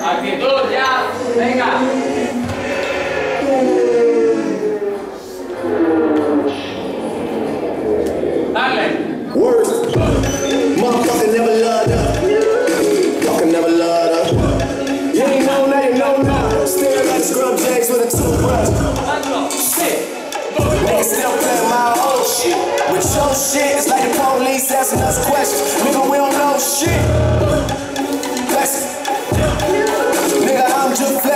Actitud, ya. Venga. Dale. Words. Motherfucker never loved her. Fucker never loved her. You ain't know now, you now. Staring like scrub jacks with a toothbrush. Shit. Niggas still playing my old shit. With your shit, it's like 오셨어요.